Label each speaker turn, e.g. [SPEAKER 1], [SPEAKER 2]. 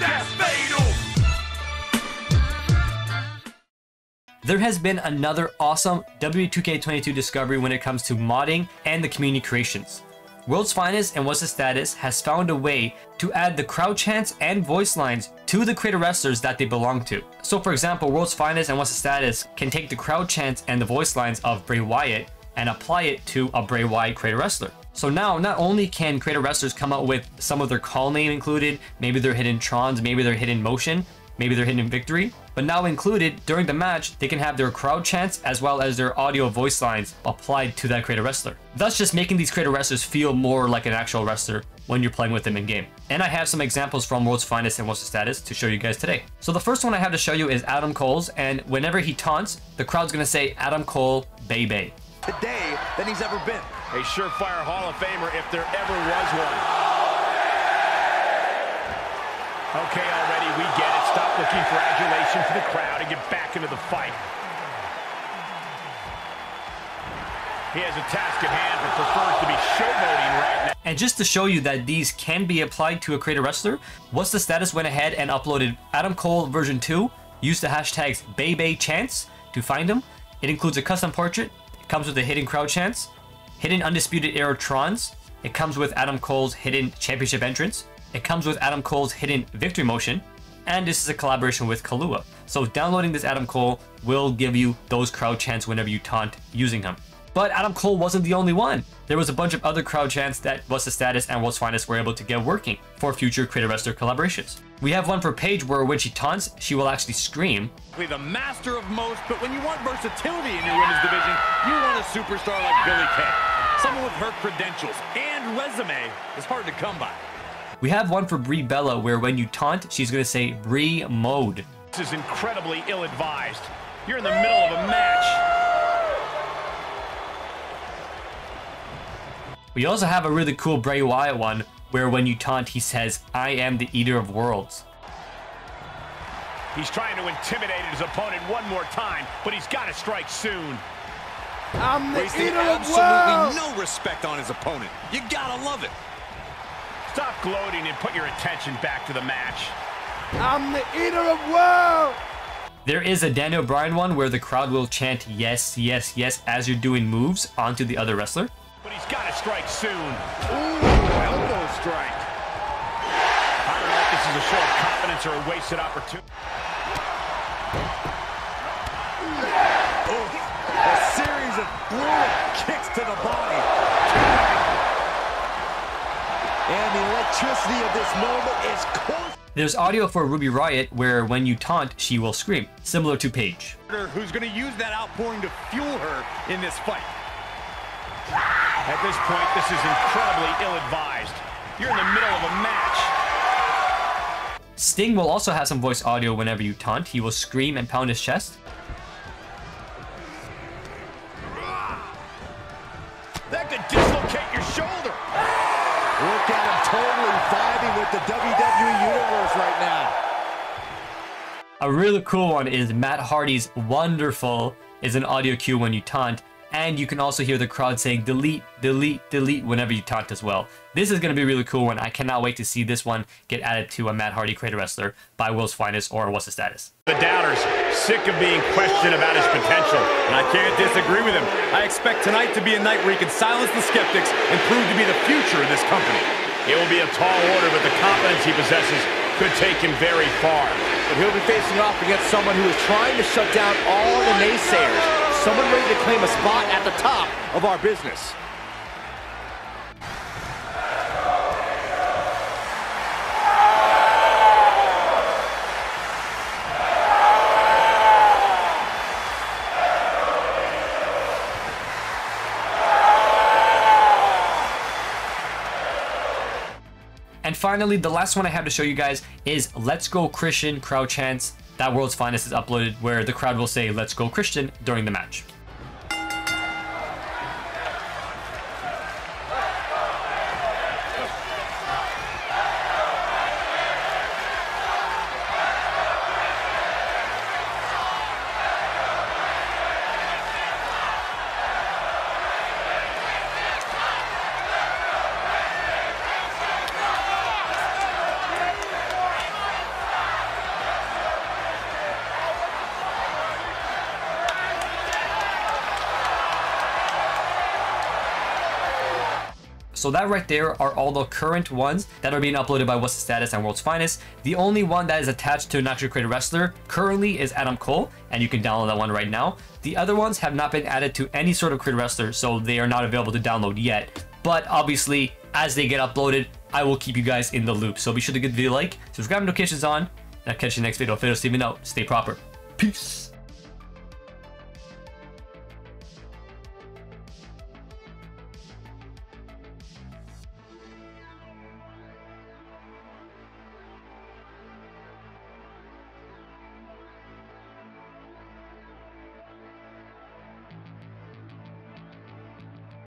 [SPEAKER 1] That's fatal.
[SPEAKER 2] There has been another awesome W2K22 discovery when it comes to modding and the community creations. World's Finest and What's the Status has found a way to add the crowd chants and voice lines to the creator wrestlers that they belong to. So for example, World's Finest and What's the Status can take the crowd chants and the voice lines of Bray Wyatt and apply it to a Bray Wyatt creator wrestler. So now, not only can creator wrestlers come out with some of their call name included, maybe they're hidden trons, maybe they're hidden motion, maybe they're hidden victory, but now included during the match, they can have their crowd chants as well as their audio voice lines applied to that creator wrestler. Thus just making these creator wrestlers feel more like an actual wrestler when you're playing with them in game. And I have some examples from World's Finest and What's the Status to show you guys today. So the first one I have to show you is Adam Cole's, and whenever he taunts, the crowd's gonna say Adam Cole, Bay Bay.
[SPEAKER 3] Today than he's ever been.
[SPEAKER 4] A surefire Hall of Famer if there ever was one. Okay, already, we get it. Stop looking for adulation for the crowd and get back into the fight. He has a task at hand, but prefers to be showboating right now.
[SPEAKER 2] And just to show you that these can be applied to a creator wrestler, What's the Status went ahead and uploaded Adam Cole version 2, used the hashtags BayBayChants to find him. It includes a custom portrait, it comes with a hidden crowd chants, hidden Undisputed Era Trons, it comes with Adam Cole's hidden championship entrance, it comes with Adam Cole's hidden victory motion, and this is a collaboration with Kalua. So downloading this Adam Cole will give you those crowd chants whenever you taunt using him. But Adam Cole wasn't the only one. There was a bunch of other crowd chants that What's the Status and World's Finest were able to get working for future Creator Wrestler collaborations. We have one for Paige where when she taunts, she will actually scream.
[SPEAKER 4] The master of most, but when you want versatility in your women's division, you want a superstar like Billie Kay. Someone with her credentials and resume is hard to come by.
[SPEAKER 2] We have one for Brie Bella where when you taunt, she's going to say Brie Mode.
[SPEAKER 4] This is incredibly ill-advised. You're in the middle of a match.
[SPEAKER 2] We also have a really cool Bray Wyatt one where when you taunt, he says, I am the Eater of Worlds.
[SPEAKER 4] He's trying to intimidate his opponent one more time, but he's got to strike soon.
[SPEAKER 3] I'm the
[SPEAKER 1] Wasting
[SPEAKER 3] eater of
[SPEAKER 1] absolutely
[SPEAKER 3] worlds.
[SPEAKER 1] no respect on his opponent. You gotta love it.
[SPEAKER 4] Stop gloating and put your attention back to the match.
[SPEAKER 3] I'm the eater of worlds.
[SPEAKER 2] There is a Daniel Bryan one where the crowd will chant yes, yes, yes as you're doing moves onto the other wrestler.
[SPEAKER 4] But he's got to strike soon. Ooh, elbow strike. I don't know if this is a show of confidence or a wasted opportunity.
[SPEAKER 3] A series of brutal kicks to the body. And the electricity of this moment is course.
[SPEAKER 2] There's audio for Ruby Riott where when you taunt, she will scream, similar to Paige.
[SPEAKER 4] Who's going to use that outpouring to fuel her in this fight? At this point, this is incredibly ill-advised. You're in the middle of a match.
[SPEAKER 2] Sting will also have some voice audio whenever you taunt. He will scream and pound his chest.
[SPEAKER 4] That could dislocate your shoulder.
[SPEAKER 3] Look at him totally vibing with the WWE Universe right now.
[SPEAKER 2] A really cool one is Matt Hardy's Wonderful is an audio cue when you taunt. And you can also hear the crowd saying delete, delete, delete whenever you taunt as well. This is going to be a really cool one. I cannot wait to see this one get added to a Matt Hardy Creator Wrestler by World's Finest or What's the Status.
[SPEAKER 4] The doubters, sick of being questioned about his potential.
[SPEAKER 1] And I can't disagree with him. I expect tonight to be a night where he can silence the skeptics and prove to be the future of this company.
[SPEAKER 4] It will be a tall order, but the confidence he possesses could take him very far.
[SPEAKER 3] But he'll be facing off against someone who is trying to shut down all the naysayers. Someone ready to claim a spot at the top of our business.
[SPEAKER 2] And finally, the last one I have to show you guys is Let's Go Christian crowd chants that World's Finest is uploaded where the crowd will say Let's Go Christian during the match. So that right there are all the current ones that are being uploaded by What's the Status and World's Finest. The only one that is attached to an actually created wrestler currently is Adam Cole, and you can download that one right now. The other ones have not been added to any sort of created wrestler, so they are not available to download yet. But obviously, as they get uploaded, I will keep you guys in the loop. So be sure to give the video a like, subscribe notifications on, and I'll catch you next video. Fatal Steven out. Stay proper. Peace.